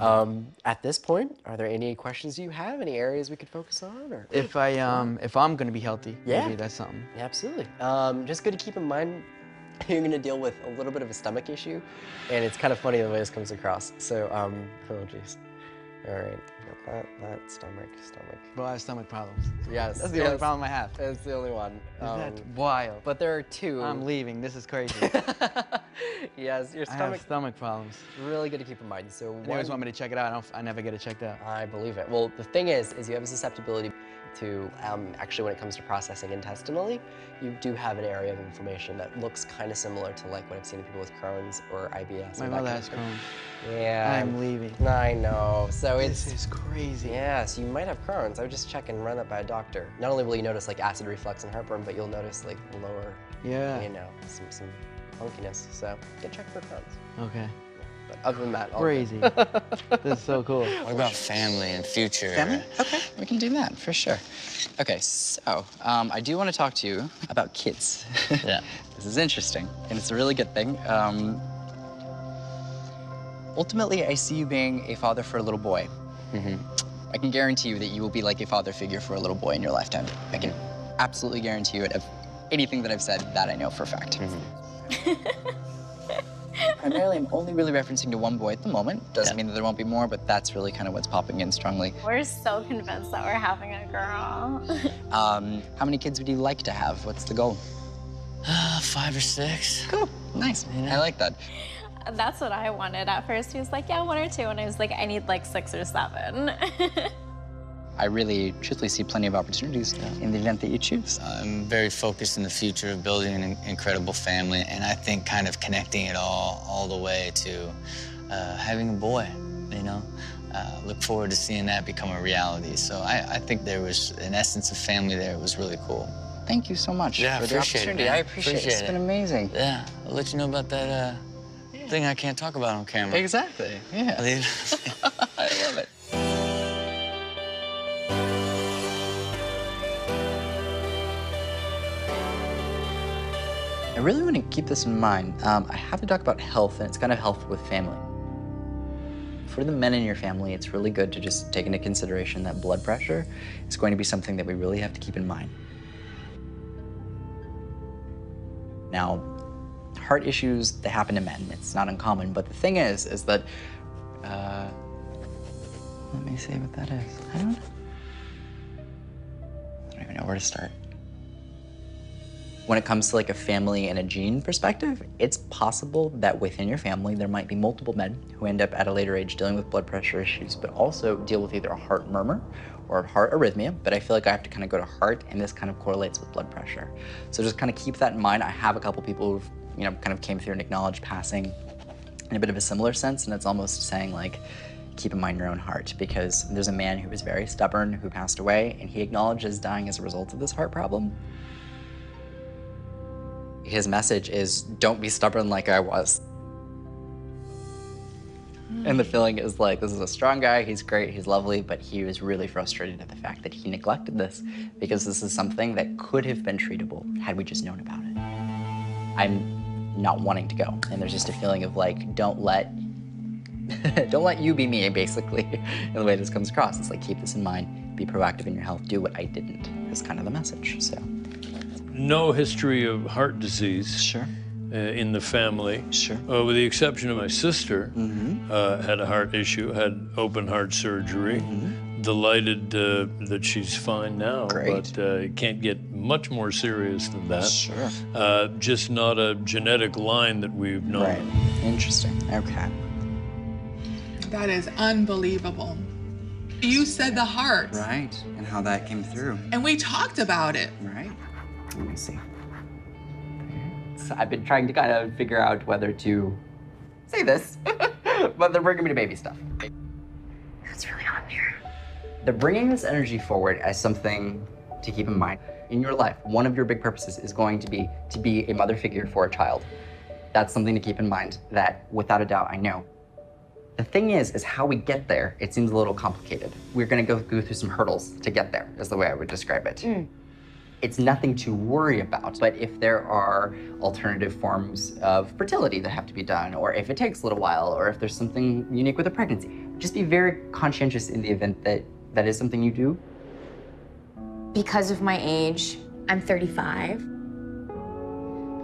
Um, at this point, are there any questions you have? Any areas we could focus on? Or If I um if I'm gonna be healthy, Yeah. maybe that's something. Yeah, absolutely. Um, just good to keep in mind, you're going to deal with a little bit of a stomach issue, and it's kind of funny the way this comes across. So, um, oh jeez. All right, got that, that, stomach, stomach. Well, I have stomach problems. Yes, That's the only problem I have. It's the only one. Isn't that Um, wild? but there are two. I'm leaving. This is crazy. yes, your stomach. I have stomach. problems. Really good to keep in mind. So They always want me to check it out. I, don't, I never get it checked out. I believe it. Well, the thing is, is you have a susceptibility to, um, actually when it comes to processing intestinally, you do have an area of inflammation that looks kind of similar to like what I've seen in people with Crohn's or IBS. My or mother has. Crohn's. Yeah. I'm leaving. I know. So it's, This is crazy. yeah, so you might have Crohn's. I would just check and run that by a doctor. Not only will you notice like acid reflux and heartburn, but you'll notice like lower, Yeah. you know, some, some funkiness. So get checked for Crohn's. Okay. But other than that, all. Crazy. this is so cool. What about family and future? Family? Okay, we can do that for sure. Okay, so um, I do want to talk to you about kids. Yeah. this is interesting, and it's a really good thing. Um, ultimately, I see you being a father for a little boy. Mm-hmm. I can guarantee you that you will be like a father figure for a little boy in your lifetime. I can absolutely guarantee you it of anything that I've said, that I know for a fact. Primarily, I'm only really referencing to one boy at the moment. Doesn't Yeah. mean that there won't be more, but that's really kind of what's popping in strongly. We're so convinced that we're having a girl. Um, how many kids would you like to have? What's the goal? Uh, five or six. Cool. Nice. I like that. That's what I wanted at first. He was like, yeah, one or two. And I was like, I need like six or seven. I really truthfully see plenty of opportunities in the event that you choose. I'm very focused in the future of building an incredible family, and I think kind of connecting it all all the way to uh, having a boy. You know, uh, look forward to seeing that become a reality. So I, I think there was an essence of family there. It was really cool. Thank you so much Yeah, for the appreciate it, opportunity. I appreciate, it. It's been amazing. Yeah, I'll let you know about that uh, thing I can't talk about on camera. Exactly. Yeah. I love it. I really want to keep this in mind. Um, I have to talk about health, and it's kind of health with family. For the men in your family, it's really good to just take into consideration that blood pressure is going to be something that we really have to keep in mind. Now, heart issues, they happen to men. It's not uncommon. But the thing is, is that, uh, let me see what that is. I don't, I don't even know where to start. When it comes to like a family and a gene perspective, it's possible that within your family there might be multiple men who end up at a later age dealing with blood pressure issues, but also deal with either a heart murmur or heart arrhythmia. But I feel like I have to kind of go to heart, and this kind of correlates with blood pressure. So just kind of keep that in mind. I have a couple people who've you know kind of came through and acknowledged passing in a bit of a similar sense, and it's almost saying like, keep in mind your own heart because there's a man who was very stubborn who passed away, and he acknowledges dying as a result of this heart problem. His message is, don't be stubborn like I was. And the feeling is like, this is a strong guy, he's great, he's lovely, but he was really frustrated at the fact that he neglected this because this is something that could have been treatable had we just known about it. I'm not wanting to go. And there's just a feeling of like, don't let don't let you be me, basically, in the way this comes across. It's like keep this in mind, be proactive in your health, do what I didn't is kind of the message. So No history of heart disease sure. uh, in the family. Sure. Uh, with the exception of my sister, uh, had a heart issue, had open heart surgery. Delighted uh, that she's fine now, Great. but uh, it can't get much more serious than that. Sure. Uh, just not a genetic line that we've known. Right. Interesting. Okay. That is unbelievable. You said the heart, Right. And how that came through. and we talked about it. Right. Let me see. So I've been trying to kind of figure out whether to say this, but they're bringing me to baby stuff. it's really hot in here. They're bringing this energy forward as something to keep in mind. In your life, one of your big purposes is going to be to be a mother figure for a child. That's something to keep in mind that without a doubt I know. The thing is, is how we get there, it seems a little complicated. We're gonna go, go through some hurdles to get there, is the way I would describe it. Mm. It's nothing to worry about. But if there are alternative forms of fertility that have to be done, or if it takes a little while, or if there's something unique with a pregnancy, just be very conscientious in the event that that is something you do. because of my age, I'm 35.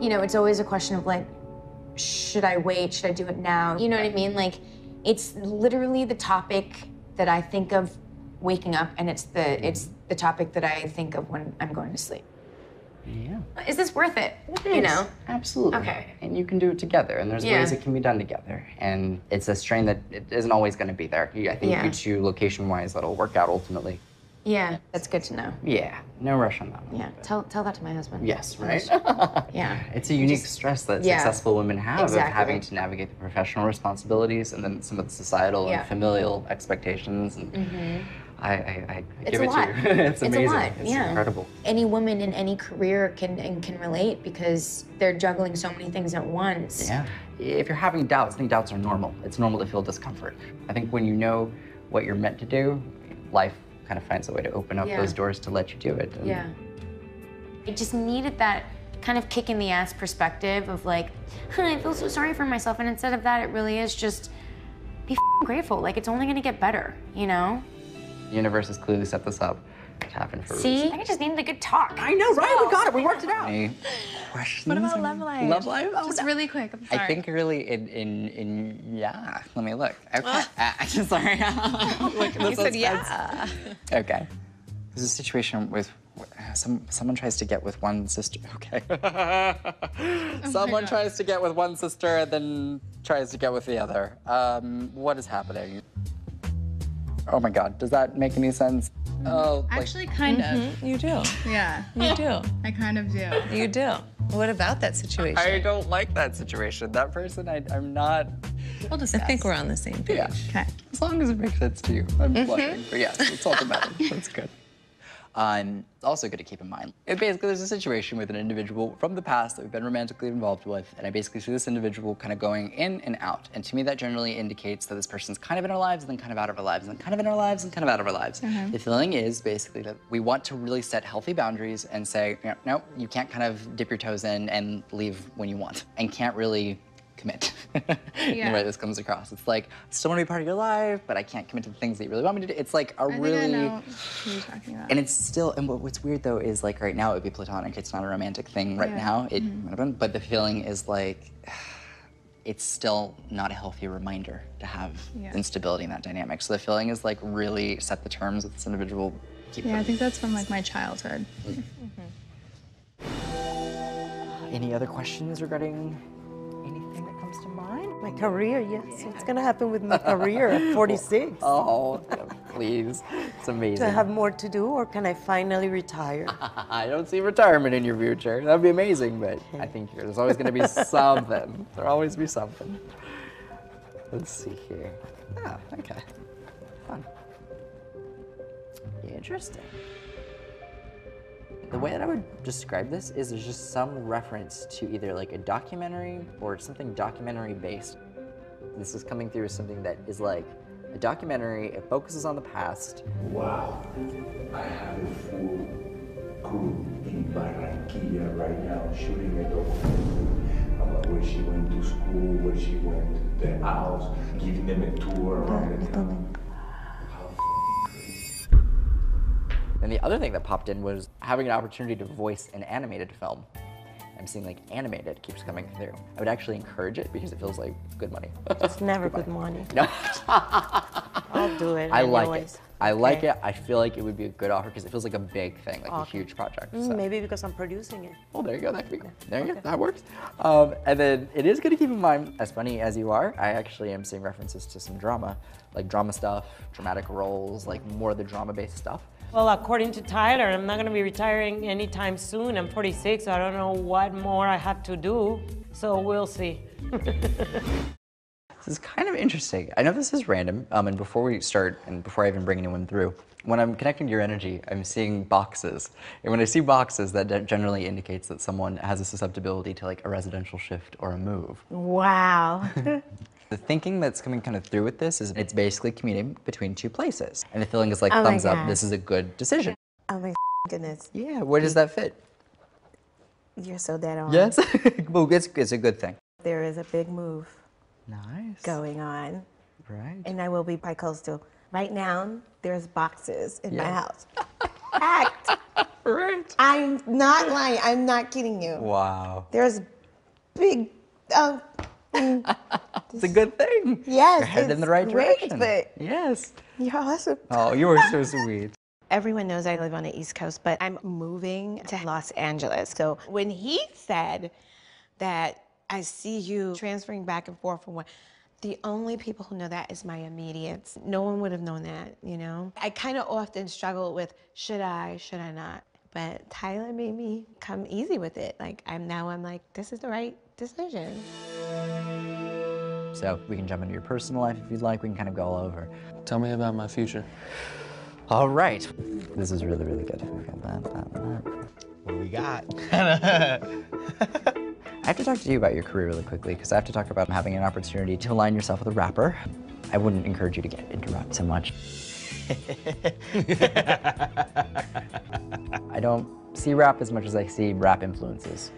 You know, it's always a question of like, should I wait? Should I do it now? You know what I mean? Like, it's literally the topic that I think of waking up, and it's the it's the topic that I think of when I'm going to sleep. Yeah. Is this worth it? You know? Absolutely. Okay. And you can do it together, and there's Yeah. ways it can be done together. And it's a strain that it isn't always going to be there. I think Yeah. you two location-wise, that'll work out ultimately. Yeah, that's good to know. Yeah. No rush on that one. Yeah, tell tell that to my husband. Yes, right? Yeah. It's a unique Just- stress that yeah. successful women have of having to navigate the professional responsibilities and then some of the societal Yeah. and familial expectations. And mm-hmm. I, I, I It's give a it lot. to you. it's a amazing. lot, It's yeah. incredible. Any woman in any career can and can relate because they're juggling so many things at once. Yeah. If you're having doubts, I think doubts are normal. It's normal to feel discomfort. I think when you know what you're meant to do, life kind of finds a way to open up Yeah. those doors to let you do it. And Yeah. I just needed that kind of kick in the ass perspective of like, I feel so sorry for myself. And instead of that, it really is just be grateful. Like it's only gonna get better, you know? The universe has clearly set this up to happen for a See? reason. I just needed a good talk. I know, right? We got it. We worked it out. Any questions? What about love life? Love life? Oh, Just no. really quick. I'm sorry. I think really in in in yeah. Let me look. Okay. Uh, sorry. Look, you this said is- yeah. Okay. There's a situation with some someone tries to get with one sister. Okay. someone tries to get with one sister and then tries to get with the other. Um, what is happening? Oh my God. Does that make any sense? Oh, like, Actually, kind of. Mm-hmm. You do. Yeah. You do. I kind of do. You do. What about that situation? I don't like that situation. That person, I, I'm not. We'll I think we're on the same page. Yeah. Okay. As long as it makes sense to you. I'm mm-hmm. blushing. But yes, it's all that matters. That's good. Um, it's also good to keep in mind. It basically, there's a situation with an individual from the past that we've been romantically involved with, and I basically see this individual kind of going in and out. And to me, that generally indicates that this person's kind of in our lives, and then kind of out of our lives, and then kind of in our lives, and kind of out of our lives. The feeling is basically that we want to really set healthy boundaries and say, no, no, you can't kind of dip your toes in and leave when you want, and can't really commit in Yeah. the way this comes across. It's like, I still want to be part of your life, but I can't commit to the things that you really want me to do. It's like a I think really. I know who you're talking about. And it's still, and what- what's weird though is like right now it would be platonic. It's not a romantic thing right Yeah. now. It mm-hmm. would have been, but the feeling is like, it's still not a healthy reminder to have Yeah. instability in that dynamic. So the feeling is like really set the terms with this individual. Keep yeah, I think that's from like my childhood. Mm. Mm-hmm. Any other questions regarding My career, yes. What's going to happen with my career at 46? Oh, please. It's amazing. Do I have more to do or can I finally retire? I don't see retirement in your future. That'd be amazing, but I think there's always going to be something. There'll always be something. Let's see here. Ah, okay. Fun. Interesting. The way that I would describe this is there's just some reference to either like a documentary or something documentary based. This is coming through as something that is like a documentary, it focuses on the past, Wow. I have a full crew in Barranquilla right now shooting a documentary about where she went to school, where she went to the house, giving them a tour around the town. How f***ing crazy. And the other thing that popped in was having an opportunity to voice an animated film. I'm seeing like animated keeps coming through. I would actually encourage it because it feels like good money. It's never good money. No. I'll do it. I like anyways. it. I like it. I feel like it would be a good offer because it feels like a big thing, like a huge project. Mm, so. Maybe because I'm producing it. Well, there you go. That could be. There you go. That works. Um, and then it is good to keep in mind, as funny as you are, I actually am seeing references to some drama, like drama stuff, dramatic roles, like more of the drama-based stuff. Well, according to Tyler, I'm not going to be retiring anytime soon. I'm 46, so I don't know what more I have to do. So we'll see. This is kind of interesting. I know this is random, um, and before we start, and before I even bring anyone through, when I'm connecting to your energy, I'm seeing boxes. And when I see boxes, that generally indicates that someone has a susceptibility to like a residential shift or a move. Wow. The thinking that's coming kind of through with this is it's basically commuting between two places. And the feeling is like Oh thumbs up, this is a good decision. oh my Goodness. Yeah, where does that fit? You're so dead on. Yes. well, it's, it's a good thing. There is a big move Nice. going on, Right. and I will be by coastal. Right now, there's boxes in my house. Act. right. I'm not lying. I'm not kidding you. Wow. There's big. Oh, It's a good thing. yes. You're headed in the right great, direction. But Yes. you're awesome. Oh, you are so sweet. Everyone knows I live on the East Coast, but I'm moving to Los Angeles. So when he said that I see you transferring back and forth from one, the only people who know that is my immediates. No one would have known that, you know? I kind of often struggle with should I, should I not? But Tyler made me come easy with it. Like I'm now I'm like, this is the right decision. So we can jump into your personal life if you'd like. We can kind of go all over. Tell me about my future. All right. This is really, really good. We got that, that, that. What do we got? I have to talk to you about your career really quickly because I have to talk about having an opportunity to align yourself with a rapper. I wouldn't encourage you to get into rap so much. I don't see rap as much as I see rap influences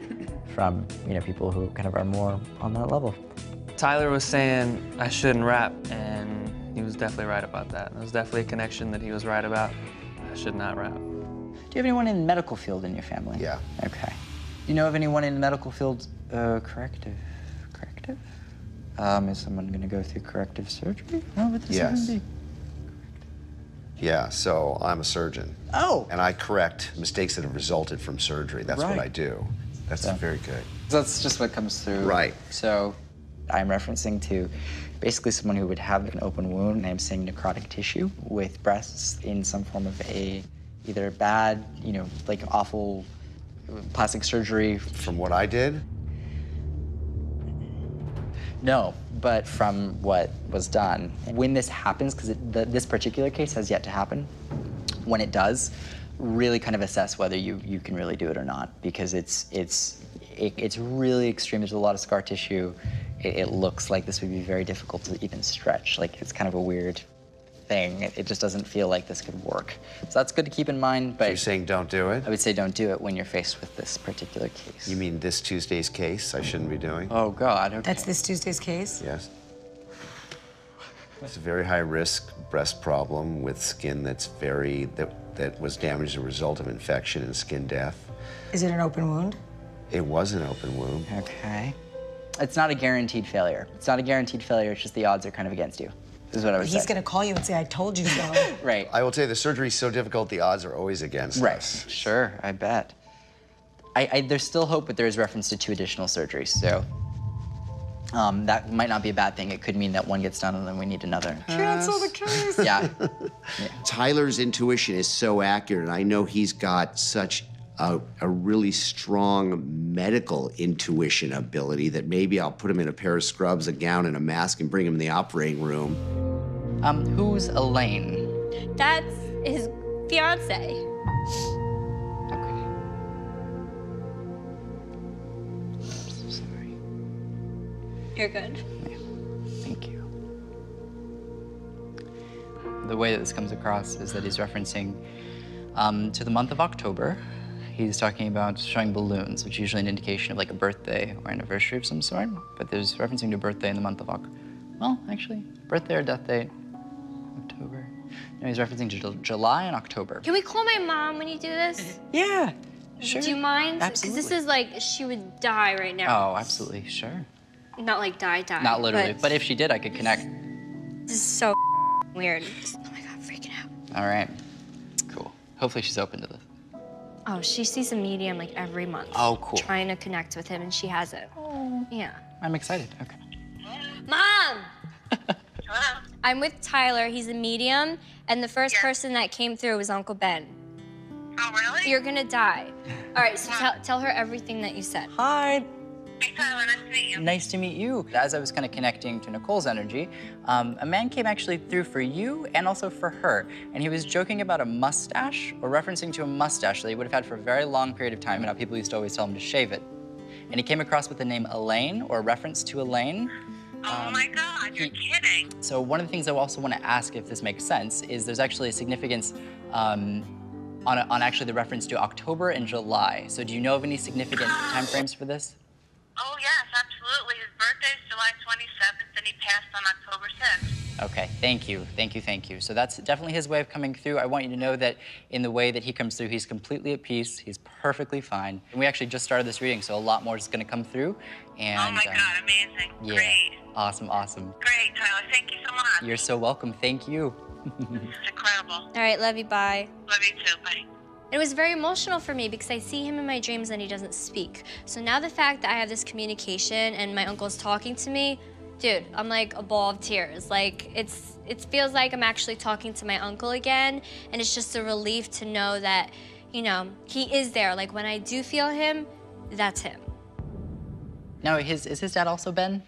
from you know people who kind of are more on that level. Tyler was saying I shouldn't rap, and he was definitely right about that. There was definitely a connection that he was right about. I should not rap. Do you have anyone in the medical field in your family? Yeah. Okay. Do you know of anyone in the medical field? Uh, corrective. Corrective? Um, is someone going to go through corrective surgery? What would this Yes. even? Yeah, so I'm a surgeon. Oh. And I correct mistakes that have resulted from surgery. That's what I do. That's So- very good. That's just what comes through. Right. So I'm referencing to basically someone who would have an open wound, and I'm saying necrotic tissue with breasts in some form of a either bad, you know, like awful plastic surgery. From what I did? No, but from what was done. When this happens, because this particular case has yet to happen, when it does, really kind of assess whether you, you can really do it or not, because it's it's it, it's really extreme. There's a lot of scar tissue. It, it looks like this would be very difficult to even stretch. Like it's kind of a weird thing. It, it just doesn't feel like this could work. So that's good to keep in mind. But You're saying don't do it? I would say don't do it when you're faced with this particular case. You mean this Tuesday's case I shouldn't be doing? Oh God. Okay. That's this Tuesday's case? Yes. It's a very high risk breast problem with skin that's very, that, that was damaged as a result of infection and skin death. Is it an open wound? It was an open wound. Okay. It's not a guaranteed failure. It's not a guaranteed failure. It's just the odds are kind of against you. Is what I would He's say. going to call you and say, I told you so. Right. I will tell you, the surgery's so difficult, the odds are always against Right. us. Right. Sure, I bet. I, I, there's still hope, but there is reference to two additional surgeries, so um, that might not be a bad thing. It could mean that one gets done and then we need another. Cancel the case. Yeah. Tyler's intuition is so accurate, and I know he's got such a, a really strong medical intuition ability that maybe I'll put him in a pair of scrubs, a gown, and a mask and bring him in the operating room. Um, who's Elaine? That's his fiance. Okay. You're good. Thank you. The way that this comes across is that he's referencing um, to the month of October. He's talking about showing balloons, which is usually an indication of like a birthday or anniversary of some sort. But there's referencing to birthday in the month of October. Well, actually, birthday or death date, October. No, he's referencing to Jul- July and October. Can we call my mom when you do this? Yeah, sure. Do you mind? Because this is like she would die right now. Oh, absolutely, sure. Not like die, die. Not literally, But but if she did, I could connect. this is so weird. Oh my god, freaking out. All right, cool. Hopefully she's open to this. Oh, she sees a medium like every month. Oh, cool. Trying to connect with him, and she has it. Oh Yeah. I'm excited. Okay. Mom! I'm with Tyler. He's a medium, and the first person that came through was Uncle Ben. Oh, really? You're gonna die. All right, so tell, tell her everything that you said. Hi. Nice to meet you. As I was kind of connecting to Nicole's energy, um, a man came actually through for you and also for her. And he was joking about a mustache or referencing to a mustache that he would have had for a very long period of time and how people used to always tell him to shave it. And he came across with the name Elaine or a reference to Elaine. Oh my God, you're kidding. So one of the things I also want to ask, if this makes sense, is there's actually a significance um, on, on actually the reference to October and July. So do you know of any significant time frames for this? Oh, yes, absolutely. His birthday's July 27th, and he passed on October 6th. Okay, thank you, thank you, thank you. So that's definitely his way of coming through. I want you to know that in the way that he comes through, he's completely at peace. He's perfectly fine. And we actually just started this reading, so a lot more is going to come through. And oh, my um, God, amazing. yeah, Great. awesome, awesome. Great, Tyler. Thank you so much. You're so welcome. Thank you. It's incredible. All right, love you, bye. Love you too. Bye. It was very emotional for me because I see him in my dreams and he doesn't speak. So now the fact that I have this communication and my uncle's talking to me, dude, I'm like a ball of tears. Like it's it feels like I'm actually talking to my uncle again, and it's just a relief to know that, you know, he is there. Like when I do feel him, that's him. Now, his, is his dad also Ben?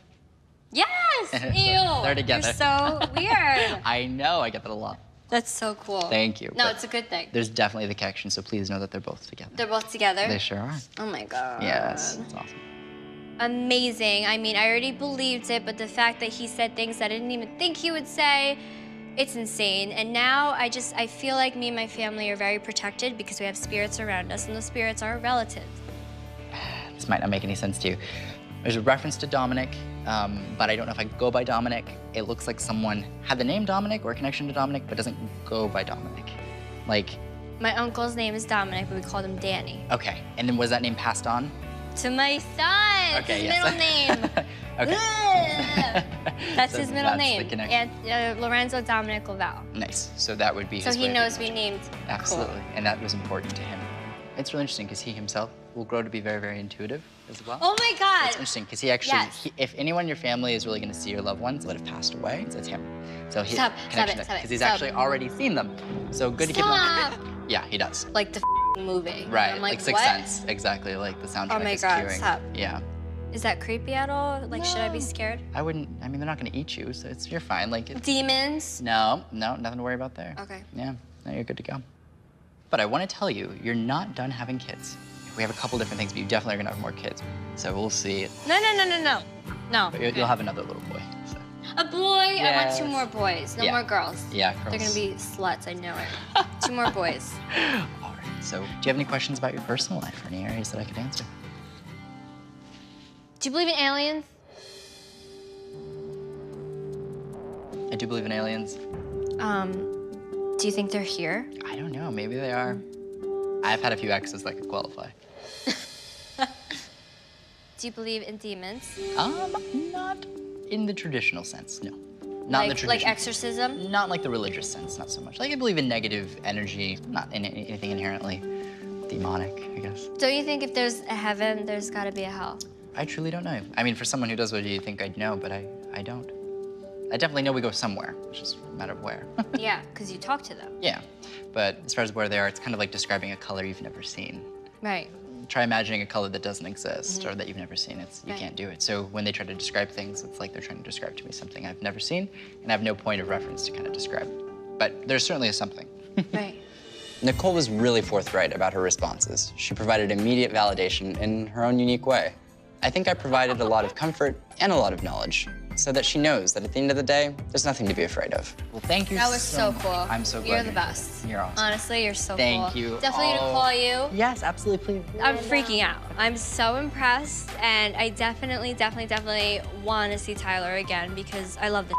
Yes! So Ew! they're together. You're so weird. I know, I get that a lot. That's so cool. Thank you, No, but- it's a good thing. There's definitely the connection, so please know that they're both together. They're both together. They sure are. Oh my god. Yes, it's awesome. amazing. I mean, I already believed it, but the fact that he said things that I didn't even think he would say, it's insane. And now I just, I feel like me and my family are very protected because we have spirits around us, and those spirits are relatives. This might not make any sense to you. There's a reference to Dominic, um, but I don't know if I go by Dominic. It looks like someone had the name Dominic or a connection to Dominic, but doesn't go by Dominic. Like, My uncle's name is Dominic, but we called him Danny. okay, and then was that name passed on? To my son, Okay, his yes. middle name. Okay. That's So his middle that's the name. connection. And uh, Lorenzo Dominic LaValle. Nice. So that would be So he knows we named. Absolutely, and that was important to him. It's really interesting because he himself will grow to be very, very intuitive as well. Oh my God. It's interesting because he actually, Yes. he, if anyone in your family is really going to see your loved ones that have passed away, it's him. So he Stop, stop it, stop because he's stop. actually already seen them. So good to keep Stop. them. Yeah, he does. Like the movie. Right, I'm like, like, Sixth? Sense, exactly like the soundtrack Oh my is God, cueing. stop. Yeah, Is that creepy at all? Like, should I be scared? I wouldn't. I mean, they're not going to eat you, so it's you're fine. Like, it's, Demons? no, no, nothing to worry about there. Okay. Yeah, no, you're good to go. But I want to tell you, you're not done having kids. We have a couple different things, but you definitely are going to have more kids. So we'll see. No, no, no, no, no. No. But you'll, have another little boy. So. A boy? I want two more boys. No Yeah. more girls. Yeah, girls. They're gonna be sluts, I know it. two more boys. All right. So, do you have any questions about your personal life or any areas that I could answer? Do you believe in aliens? I do believe in aliens. Um, do you think they're here? I don't know. Maybe they are. I've had a few exes that could qualify. Do you believe in demons? Um, not in the traditional sense, no. Not in the like, like exorcism? Not like the religious sense, not so much. Like I believe in negative energy, not in anything inherently demonic, I guess. Don't you think if there's a heaven, there's gotta be a hell? I truly don't know. I mean, for someone who does what you think I'd know, but I, I don't. I definitely know we go somewhere. It's just a matter of where. yeah, because you talk to them. yeah. But as far as where they are, it's kind of like describing a color you've never seen. Right. Try imagining a color that doesn't exist or Mhm. that you've never seen. It's you Right. can't do it. So when they try to describe things, it's like they're trying to describe to me something I've never seen and I have no point of reference to kind of describe. But there certainly is something. right. Nicole was really forthright about her responses. She provided immediate validation in her own unique way. I think I provided a lot of comfort and a lot of knowledge so that she knows that at the end of the day, there's nothing to be afraid of. Well, thank you That was so, much. cool. I'm so glad You're the you're- best. You're awesome. Honestly, you're so Thank cool. you. Definitely Oh. gonna call you. Yes, absolutely, please. I'm freaking out. I'm so impressed, and I definitely, definitely, definitely want to see Tyler again because I love the